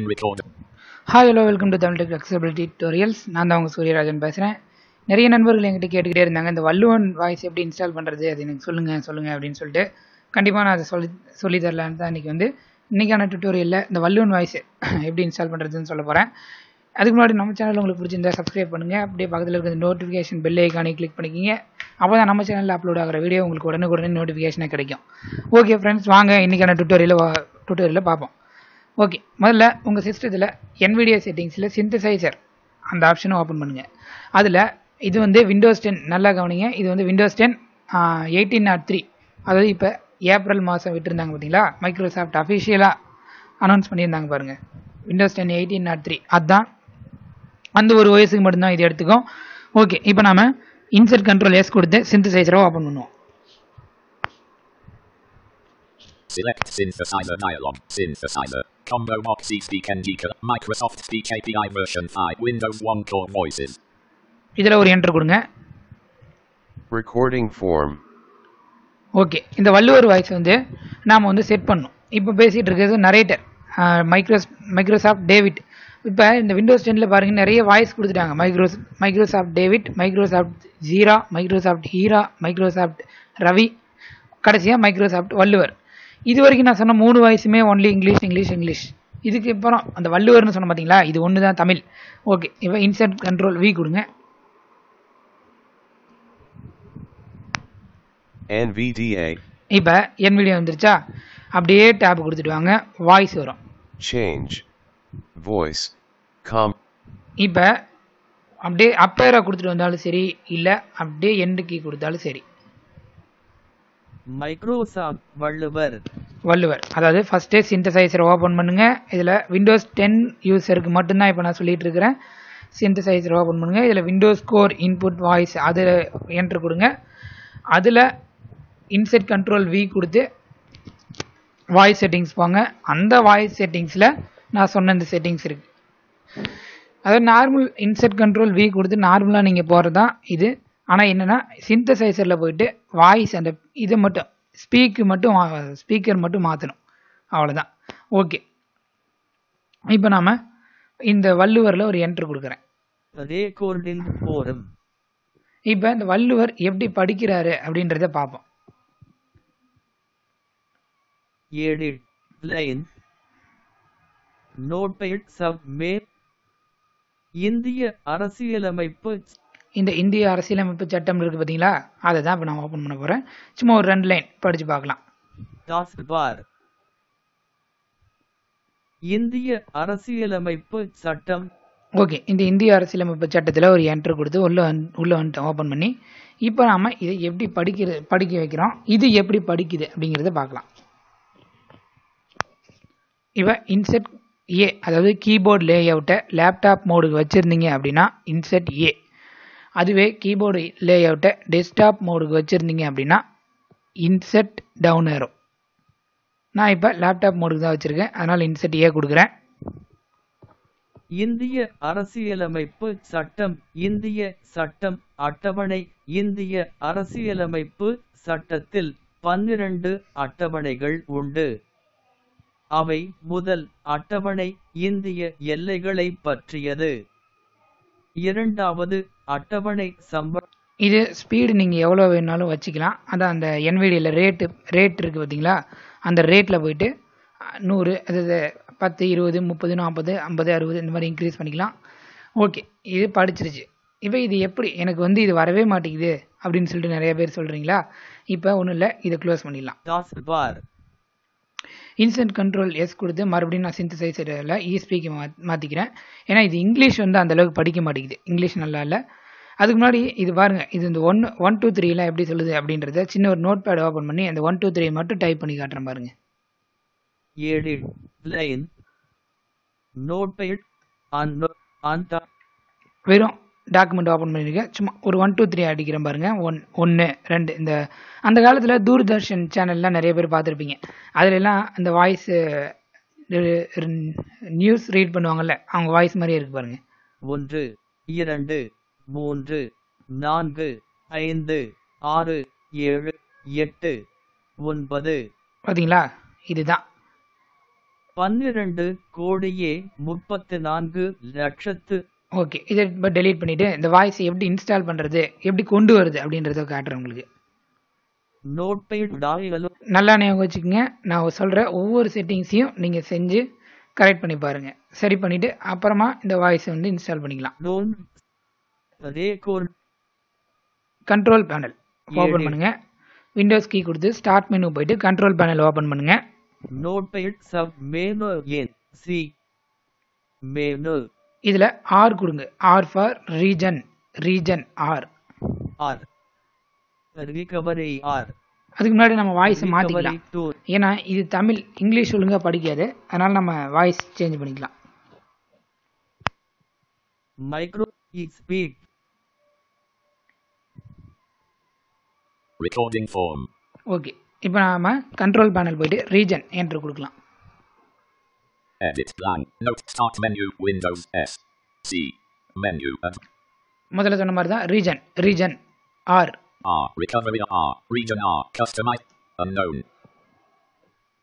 Hi hello welcome to Tamil tech accessibility tutorials நான் தான் உங்கள் சூரியராஜன் பேசுகிறேன் நிறைய நண்பர்கள் என்கிட்ட கேட்டுக்கிட்டே இருந்தாங்க இந்த வல்லுவன் வாய்ஸ் எப்படி இன்ஸ்டால் பண்ணுறது அது எனக்கு சொல்லுங்கள் சொல்லுங்கள் அப்படின்னு சொல்லிட்டு. கண்டிப்பாக நான் அதை சொல்லி சொல்லி தரலான்னு தான் இன்றைக்கி வந்து இன்றைக்கான டுட்டோரியலில் இந்த வல்லுவன் வாய்ஸ் எப்படி இன்ஸ்டால் பண்ணுறதுன்னு சொல்ல போகிறேன் அதுக்கு முன்னாடி நம்ம சேனல் உங்களுக்கு பிடிச்சிருந்தா சப்ஸ்கிரைப் பண்ணுங்கள் அப்படியே பக்கத்தில் இருக்கிற நோட்டிஃபிகேஷன் பெல் ஐக்கானே கிளிக் பண்ணிக்கிங்க. அப்போ தான் நம்ம சேனலில் அப்லோட் ஆகிற வீடியோ உங்களுக்கு உடனுக்குடனே நோட்டிஃபிகேஷனாக கிடைக்கும். ஓகே ஃப்ரெண்ட்ஸ் வாங்க இன்றைக்கான டுட்டோரியலில் டுட்டோரியலில் பார்ப்போம். ஓகே. முதல்ல உங்கள் சிஸ்டத்தில் என்விடியா செட்டிங்ஸில் சிந்தசைசர் அந்த ஆப்ஷனை ஓப்பன் பண்ணுங்கள் அதில் இது வந்து விண்டோஸ் டென் நல்லா கவனிங்க. இது வந்து Windows ten eighteen nought three அதாவது இப்போ ஏப்ரல் மாதம் விட்டுருந்தாங்க பார்த்தீங்களா மைக்ரோசாஃப்ட் அஃபிஷியலாக அனௌன்ஸ் பண்ணியிருந்தாங்க பாருங்கள் Windows ten eighteen nought three அதுதான் அந்த ஒரு வயசுக்கு மட்டும்தான் இது எடுத்துக்கும். ஓகே. இப்போ நாம் இன்சர்ட் கண்ட்ரோல் எஸ் கொடுத்து சிந்தசைசரை ஓப்பன் பண்ணுவோம். Select synthesizer dialog. Synthesizer. Combo Moxie Speak NG. Microsoft Speech API version 5. Windows 1 Core Voices. இதில் ஒரு என்ட்ரு கொடுங்க Recording form. ஓகே இந்த வள்ளுவர் வாய்ஸ் வந்து நாம் வந்து செட் பண்ணோம் இப்போ பேசிகிட்டு இருக்கிறது நரேட்டர் மைக்ரோஸ் மைக்ரோசாஃப்ட் டேவிட் இப்போ இந்த விண்டோஸ் டென்னில் பாருங்க நிறைய வாய்ஸ் கொடுத்துட்டாங்க micros Microsoft David Microsoft Zira Microsoft Heera Microsoft Ravi கடைசியாக மைக்ரோசாஃப்ட் வள்ளுவர் இது வரைக்கும் நான் சொன்ன மூணு வாய்ஸுமே ஒன்லி இங்கிலீஷ் இங்கிலீஷ் இங்கிலீஷ் இதுக்கு அப்புறம் அந்த வள்ளுவர்னு சொன்ன பார்த்தீங்களா இது ஒன்று தான் தமிழ் ஓகே இப்போ இன்சர்ட் கண்ட்ரோல் வி கொடுங்க NVDA. இப்போ என் வீடியோ வந்துருச்சா அப்படியே டேப் கொடுத்துட்டு வாங்க வாய்ஸ் வரும் Change. Voice. Com. இப்போ அப்படியே அப்பேராக கொடுத்துட்டு வந்தாலும் சரி இல்லை அப்படியே எண்டு கீ கொடுத்தாலும் சரி மைக்ரோசாஃப்ட் வள்ளுவர். வள்ளுவர். அதாவது ஃபஸ்ட்டே சிந்தசைசரை ஓப்பன் பண்ணுங்க. இதில் விண்டோஸ் டென் யூஸருக்கு மட்டும்தான் இப்போ நான் சொல்லிட்டு இருக்கிறேன். சிந்தசைசரை ஓப்பன் பண்ணுங்கள் இதில் விண்டோஸ் கோர் இன்புட் வாய்ஸ் அது என்ட்ரு கொடுங்க. அதில் இன்செட் கண்ட்ரோல் வி கொடுத்து வாய்ஸ் செட்டிங்ஸ் போங்க. அந்த வாய்ஸ் செட்டிங்ஸில் நான் சொன்ன இந்த செட்டிங்ஸ் இருக்குது அதாவது நார்மல் இன்செட் கண்ட்ரோல் வி கொடுத்து நார்மலாக நீங்கள் போகிறது தான் இது ஆனால் என்னென்னா சிந்தசைசரில் போயிட்டு வாய்ஸ் அந்த இதை மட்டும் ஸ்பீக்கு மட்டும் ஸ்பீக்கர் மட்டும் மாற்றணும் அவ்வளோதான் ஓகே இப்போ நாம் இந்த வள்ளுவரில் ஒரு என்ட்ரு கொடுக்குறேன். ரேகோர்டிங் போரும் இப்போ இந்த வள்ளுவர் எப்படி படிக்கிறாரு அப்படின்றத பார்ப்போம். ஏழு லைன். நோட்பெயர் சப்மே இந்திய அரசியலமைப்பு இந்த இந்திய அரசியலமைப்பு சட்டம் இருக்குது பார்த்தீங்களா அதை தான் இப்போ நான் ஓப்பன் பண்ண போகிறேன் சும்மா ஒரு ரெண்டு லைன் படித்து பார்க்கலாம். பார். இந்திய அரசியலமைப்பு சட்டம். ஓகே இந்த இந்திய அரசியலமைப்பு சட்டத்தில் ஒரு என்ட்ரு கொடுத்து உள்ள உள்ள வந்துட்டு ஓப்பன் பண்ணி. இப்போ நாம இதை எப்படி படிக்கிறது படிக்க வைக்கிறோம்? இது எப்படி படிக்குது அப்படிங்கிறத பார்க்கலாம். இப்போ இன்செட் ஏ அதாவது கீபோர்ட் லே அவுட்டை லேப்டாப் மோடுக்கு வச்சுருந்தீங்க அப்படின்னா இன்செட் ஏ அதுவே கீபோர்டு லே அவுட்டை டெஸ்க்டாப் மோடுக்கு வச்சுருந்தீங்க அப்படின்னா இன்செட் டவுன் ஏரோ நான் இப்போ லேப்டாப் மோடுக்கு தான் வச்சுருக்கேன். அதனால் இன்செட் ஏ கொடுக்குறேன். இந்திய அரசியலமைப்பு சட்டம் இந்திய சட்டம் அட்டவணை இந்திய அரசியலமைப்பு சட்டத்தில் பன்னிரண்டு அட்டவணைகள் உண்டு. அவை முதல் அட்டவணை இந்திய எல்லைகளை பற்றியது. இரண்டாவது அட்டவணை சம்ப இது ஸ்பீடு நீங்கள் எவ்வளோ வேணாலும் வச்சுக்கலாம். அதான் அந்த என்விடியில் ரேட்டு ரேட் இருக்குது பார்த்தீங்களா? அந்த ரேட்டில் போயிட்டு நூறு அதாவது பத்து இருபது முப்பது நாற்பது ஐம்பது அறுபது இந்த மாதிரி இன்க்ரீஸ் பண்ணிக்கலாம். ஓகே இது படிச்சிருச்சு. இப்போ இது எப்படி? எனக்கு வந்து இது வரவே மாட்டேங்குது அப்படின்னு சொல்லிட்டு நிறைய பேர் சொல்கிறீங்களா இப்போ ஒன்றும் இல்லை இதை க்ளோஸ் பண்ணிடலாம். இன்ஸ்டன்ட் கண்ட்ரோல் எஸ் கொடுத்து மறுபடியும் நான் சிந்தசைசரில் இஎஸ்பிக்கு மா மாற்றிக்கிறேன் ஏன்னா இது இங்கிலீஷ் வந்து அந்த அளவுக்கு படிக்க மாட்டேங்குது. இங்கிலீஷ் நல்லா இல்லை. அதுக்கு முன்னாடி இது பாருங்க இது இந்த ஒன் ஒன் டூ த்ரீலாம் எப்படி சொல்லுது அப்படின்றத சின்ன ஒரு நோட் பேட் ஓப்பன் பண்ணி அந்த ஒன் டூ த்ரீ மட்டும் டைப் பண்ணி காட்டுறேன் பாருங்க. ஏழு லைன் அந்த வெறும் டாக்குமெண்ட் ஓப்பன் பண்ணியிருக்கேன் சும்மா ஒரு ஒன் டூ த்ரீ அடிக்கிறேன் பாருங்க. ஒன் ஒன்று ரெண்டு இந்த அந்த காலத்தில் தூர்தர்ஷன் சேனல்லாம் நிறைய பேர் பார்த்துருப்பீங்க. அதுல எல்லாம் அந்த வாய்ஸ் நியூஸ் ரீட் பண்ணுவாங்கல்ல அவங்க வாய்ஸ் மாதிரியே இருக்கு பாருங்க. ஒன்று இரண்டு மூன்று நான்கு ஐந்து ஆறு ஏழு எட்டு ஒன்பது. பார்த்தீங்களா இதுதான். பன்னிரண்டு கோடியே முப்பத்து நான்கு லட்சத்து ஓகே இதை இப்போ டெலீட் பண்ணிவிட்டு இந்த வாய்ஸ் எப்படி இன்ஸ்டால் பண்ணுறது எப்படி கொண்டு வருது அப்படின்றத காட்டுறேன் உங்களுக்கு. நல்லா ஞாபகம் வச்சுக்கோங்க. நான் சொல்கிற ஒவ்வொரு செட்டிங்ஸையும் நீங்கள் செஞ்சு கரெக்ட் பண்ணி பாருங்கள் சரி பண்ணிவிட்டு அப்புறமா இந்த வாய்ஸை வந்து இன்ஸ்டால் பண்ணிக்கலாம். Control panel open. பண்ணுங்கள் விண்டோஸ் கீ கொடுத்து ஸ்டார்ட் மெனு போயிட்டு கண்ட்ரோல் பேனல் ஓப்பன் பண்ணுங்கள் Notepad sub menu N C menu இதில் ஆர் கொடுங்க. R for region region R R recovery R அதுக்கு முன்னாடி நம்ம வாய்ஸை மாற்றிக்கலாம் ஏன்னா இது தமிழ் இங்கிலீஷ் ஒழுங்காக படிக்காது. அதனால் நம்ம வாய்ஸ் சேஞ்ச் பண்ணிக்கலாம். Micro speed Recording form. Okay இப்போ நாம கண்ட்ரோல் பேனல் போயிட்டு ரீஜன் என்ட்ரு கொடுக்கலாம். Edit blank. Note start menu. Windows S. C. Menu. and முதல்ல சொன்ன மாதிரி தான் region region R R. Recovery R. Region R. Customize. Unknown.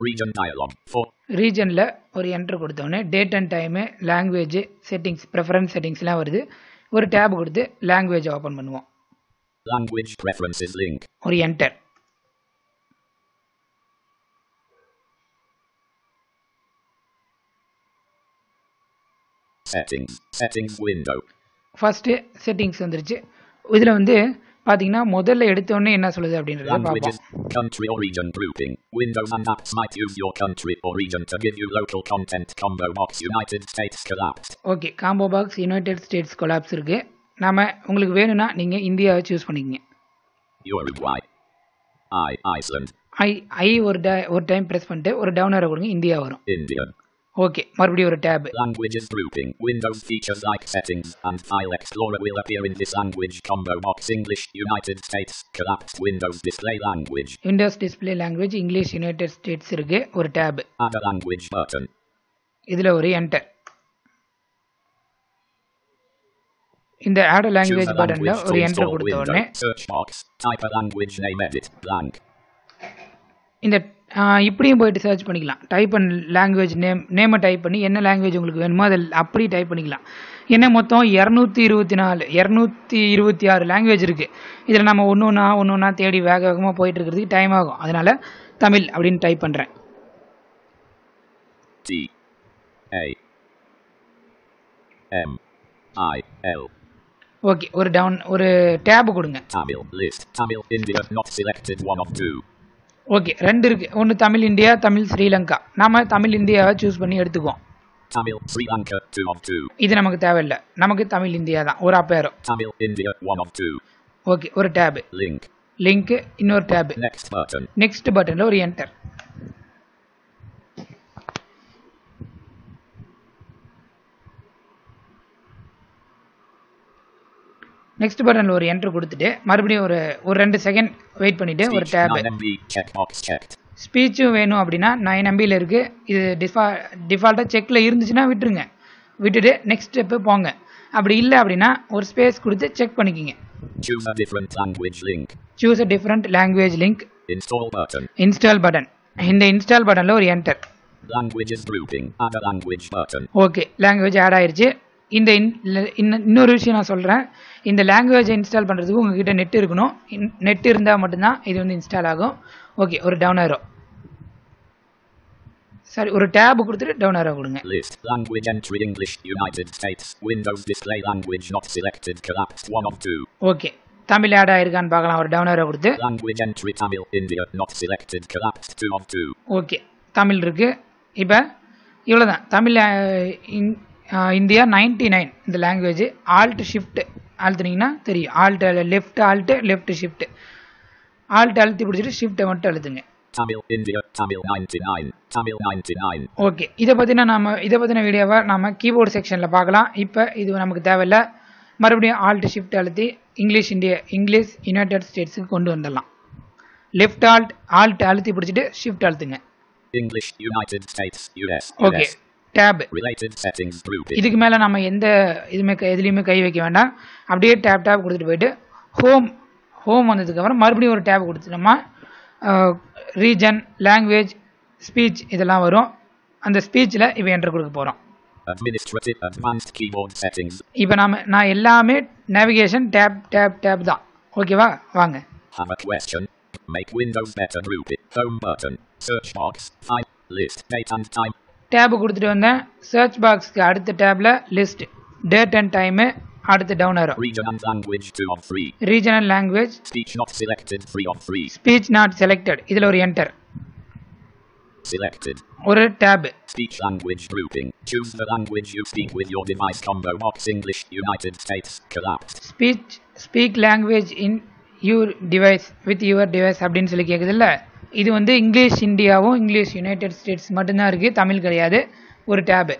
Region dialog. For. ரீஜனில் ஒரு என்ட்ரு கொடுத்தோடனே date and time language settings preference செட்டிங்ஸ்லாம் வருது ஒரு டேப் கொடுத்து லாங்குவேஜ் ஓப்பன் பண்ணுவோம் Language preferences link. ஒரு enter Settings. Settings window. First settings வந்துருச்சு இதில் வந்து பார்த்தீங்கன்னா முதல்ல எடுத்தோடனே என்ன சொல்லுது அப்படின்றத. பார்ப்போம் Country or region grouping. Windows and apps might use your country or region to give you local content. Combo box United States collapsed. Okay combo box United States collapse இருக்குது நாம உங்களுக்கு வேணும்னா நீங்கள் இந்தியாவை சூஸ் பண்ணிக்கங்க Uruguay. I. Iceland. I I ஒரு ஒரு time press பண்ணிட்டு ஒரு டவுனரை கொடுங்க இந்தியா வரும் India. ஓகே மறுபடியும் ஒரு tab Languages grouping. Windows features like settings and File Explorer will appear in this language combo box English, United States, collapsed Windows display language. Windows display language English united states இருக்கு ஒரு tab Add a language button. இதில் ஒரு enter இந்த add Choose language a பட்டனில் language ஒரு to enter install கொடுத்த window. உடனே Search box. Type a language name edit. Blank. இந்த ஆ, இப்படியும் போயிட்டு சர்ச் பண்ணிக்கலாம் டைப் அண்ட் லாங்குவேஜ் நேம் நேமை டைப் பண்ணி என்ன லாங்குவேஜ் உங்களுக்கு வேணுமோ அதில் அப்படி டைப் பண்ணிக்கலாம் என்ன மொத்தம் இரநூத்தி இருபத்தி நாலு இரநூத்தி இருபத்தி ஆறு லாங்குவேஜ் இருக்குது இதில் நம்ம ஒன்று ஒன்றா ஒன்று ஒன்றா தேடி வேக வேகமாக போயிட்டு இருக்கிறதுக்கு டைம் ஆகும் அதனால் தமிழ் அப்படின்னு டைப் பண்ணுறேன். I. L. ஓகே ஒரு டவுன் ஒரு டேப் கொடுங்க. ஓகே ரெண்டு இருக்குது ஒன்று தமிழ் இந்தியா தமிழ் ஸ்ரீலங்கா. நாம தமிழ் இந்தியாவை சூஸ் பண்ணி எடுத்துக்குவோம். இது நமக்கு தேவையில்லை. நமக்கு தமிழ் இந்தியா தான். ஒரு அப்பேரம் two. ஓகே ஒரு டேப் Link. லிங்க் இன்னொரு டேப். நெக்ஸ்ட் பட்டனில் ஒரு என்டர் நெக்ஸ்ட் பட்டனில் ஒரு என்டர் கொடுத்துட்டு மறுபடியும் ஒரு ஒரு ரெண்டு செகண்ட் வெயிட் பண்ணிட்டு ஒரு. Tab 9 MB. Checkbox checked. ஸ்பீச்சும் வேணும் அப்படின்னா நைன் எம்பியில் இருக்குது இது டிஃபா டிஃபால்ட்டாக செக்கில் இருந்துச்சுன்னா விட்டுருங்க விட்டுட்டு நெக்ஸ்ட் ஸ்டெப்பு போங்க அப்படி இல்லை அப்படின்னா ஒரு ஸ்பேஸ் கொடுத்து செக் பண்ணிக்கிங்க Choose a different language link. Choose a different language link Install button. Install button இந்த இன்ஸ்டால் பட்டனில் ஒரு enter Languages grouping. Add a language button. Okay language add ஆயிருச்சு இந்த இன்னொரு விஷயம் நான் சொல்கிறேன் இந்த லாங்குவேஜை இன்ஸ்டால் பண்ணுறதுக்கு உங்ககிட்ட நெட் இருக்கணும் நெட் இருந்தால் மட்டும்தான் இது வந்து இன்ஸ்டால் ஆகும் ஓகே ஒரு டவுன் ஆரோ சரி ஒரு டேப் கொடுத்துட்டு டவுன் ஆரோ கொடுங்க List. Language entry English. United States. Windows display language not selected. Collapsed. One of two. Okay Tamil add ஆயிருக்கான்னு பார்க்கலாம் ஒரு டவுன் ஆரோ கொடுத்து Language entry Tamil. India. Not selected. Collapsed. Two of two. Okay Tamil இருக்குது இப்போ இவ்வளோ தான் Tamil India ninety nine இந்த language alt shift அழுத்துனீங்கன்னா தெரியும் alt left alt left shift alt அழுத்தி பிடிச்சிட்டு ஷிஃப்ட்டை மட்டும் அழுத்துங்க Tamil. India. Tamil 99. Tamil 99. Okay இதை பற்றின நம்ம இதை பற்றின வீடியோவை நம்ம கீபோர்டு செக்ஷனில் பார்க்கலாம் இப்போ இது நமக்கு தேவையில்ல மறுபடியும் ஆல்ட் ஷிஃப்ட் அழுத்தி இங்கிலீஷ் இந்தியா இங்கிலீஷ் யுனைடெட் ஸ்டேட்ஸுக்கு கொண்டு வந்துடலாம் லெஃப்ட் ஆல்ட் ஆல்ட் அழுத்தி பிடிச்சிட்டு ஷிஃப்ட் அழுத்துங்க. United States. US. Okay. Tab. இதுக்கு மேலே நம்ம எந்த இதுமே எதுலேயுமே கை வைக்க வேண்டாம் அப்படியே டேப் டேப் கொடுத்துட்டு போயிட்டு ஹோம் ஹோம் வந்ததுக்கப்புறம் மறுபடியும் ஒரு டேப் கொடுத்துட்டோமா ரீஜன் லாங்குவேஜ் ஸ்பீச் இதெல்லாம் வரும் அந்த ஸ்பீச்சில் இப்போ என்டர் கொடுக்க போகிறோம். இப்போ நாம நான் எல்லாமே நேவிகேஷன் டேப் டேப் டேப் தான் ஓகேவா வாங்க. Make Windows better grouped. Home button. Search box. Find. List. Date and time. Tab கொடுத்துட்டு வந்தேன் சர்ச் பாக்ஸ்க்கு அடுத்த டேப்பில் லிஸ்ட் டேட் அண்ட் டைமு அடுத்து டவுன் ஆகும் Region and language 2 of 3. Regional language Speech not selected 3 of 3. Speech not selected இதில் ஒரு enter Selected. ஒரு tab Speech language grouping. Choose the language you speak with your device combo box English United States collapsed. Speech speak language in your device with your device அப்படின்னு சொல்லி கேட்குதுல்ல இது வந்து English இந்தியாவும் English United states மட்டும்தான் இருக்குது தமிழ் கிடையாது. ஒரு tab.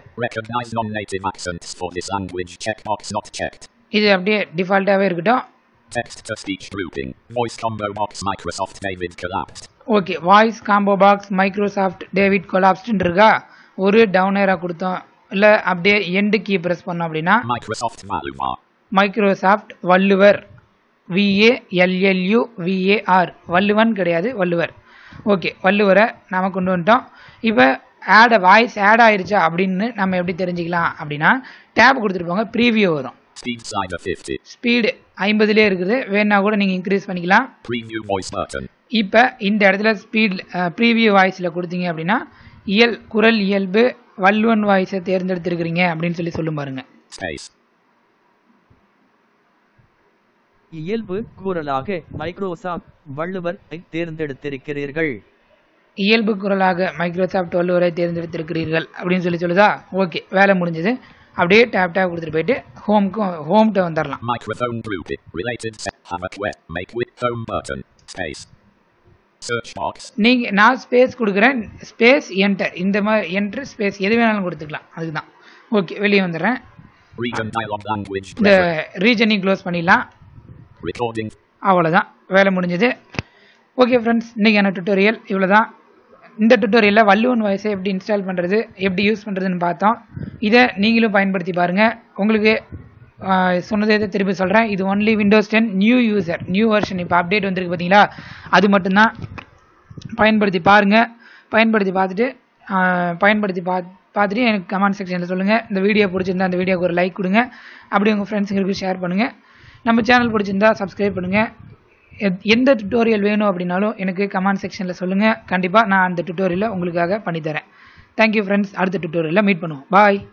இது அப்படியே டிஃபால்ட்டாகவே இருக்கட்டும். Text to speech grouping. Voice combo box Microsoft David collapsed. Okay voice combo box Microsoft David கொலாப்ஸ்ன்னு இருக்கா ஒரு டவுனராக கொடுத்தோம். இல்லை அப்படியே எண்டு கீ ப்ரெஸ் பண்ணோம் அப்படின்னா Microsoft Malumar. Microsoft Valluvar V A L L U V A R Valluvan கிடையாது Valluvar okay வள்ளுவரை நாம கொண்டு வந்துட்டோம். இப்போ ஆட் வாய்ஸ் ஆட் ஆயிருச்சா அப்படின்னு நம்ம எப்படி தெரிஞ்சுக்கலாம் அப்படின்னா டேப் கொடுத்துட்டு போங்க ப்ரீவியூ வரும். Speed slider 50. ஸ்பீடு ஐம்பதுலேயே இருக்குது வேணா கூட நீங்கள் இன்க்ரீஸ் பண்ணிக்கலாம். இப்போ இந்த இடத்துல ஸ்பீட் ப்ரீவியூ வாய்ஸில் கொடுத்தீங்க அப்படின்னா இயல் குரல் இயல்பு வல்லுவன் வாய்ஸை தேர்ந்தெடுத்திருக்கிறீங்க அப்படின்னு சொல்லி சொல்லும் பாருங்க Space. இயல்பு கூறலாக மைக்ரோசாஃப்ட் வள்ளுவர் தேர்ந்தெடுத்திருக்கிறீர்கள் இயல்பு குரலாக மைக்ரோசாஃப்ட் வல்லுவரை தேர்ந்தெடுத்திருக்கிறீர்கள் அப்படின்னு சொல்லி சொல்லுதா ஓகே வேலை முடிஞ்சது அப்படியே டேப் டேப் கொடுத்துட்டு போயிட்டு ஹோம்க்கும் ஹோம்கிட்ட வந்துடலாம் Microphone grouping. Related a web. Make with home button. Space. Search box. நீங்கள் நான் ஸ்பேஸ் கொடுக்குறேன் ஸ்பேஸ் என்டர் இந்த மாதிரி என்ட்ரு ஸ்பேஸ் எது வேணாலும் கொடுத்துக்கலாம் அதுதான் ஓகே வெளியே வந்துடுறேன் Region dialog language. இந்த. ரீஜனையும் க்ளோஸ் பண்ணிடலாம். அவ்வளோதான் வேலை முடிஞ்சது. ஓகே ஃப்ரெண்ட்ஸ் இன்றைக்கான டுட்டோரியல் இவ்வளோ தான் இந்த டுட்டோரியலில் வல்லுவன் வாய்ஸை எப்படி இன்ஸ்டால் பண்ணுறது எப்படி யூஸ் பண்ணுறதுன்னு பார்த்தோம். இதை நீங்களும் பயன்படுத்தி பாருங்கள் உங்களுக்கு சொன்னதே தான் திருப்பி சொல்கிறேன் இது only Windows ten new user new version இப்போ அப்டேட் வந்திருக்கு பார்த்தீங்களா? அது மட்டும்தான். பயன்படுத்தி பாருங்கள் பயன்படுத்தி பார்த்துட்டு பயன்படுத்தி பா பார்த்துட்டு எனக்கு கமெண்ட் செக்ஷனில் சொல்லுங்கள் இந்த வீடியோ பிடிச்சிருந்தா அந்த வீடியோக்கு ஒரு லைக் கொடுங்க. அப்படி உங்கள் ஃப்ரெண்ட்ஸுங்களுக்கு ஷேர் பண்ணுங்கள் நம்ம சேனல் பிடிச்சிருந்தா சப்ஸ்கிரைப் பண்ணுங்கள் எத்- எந்த டுட்டோரியல் வேணும் அப்படின்னாலும் எனக்கு கமெண்ட் செக்ஷனில் சொல்லுங்கள் கண்டிப்பாக நான் அந்த டுட்டோரியலை உங்களுக்காக பண்ணித்தரேன். தேங்க்யூ ஃப்ரெண்ட்ஸ் அடுத்த டுட்டோரியலில் மீட் பண்ணுவோம். பாய்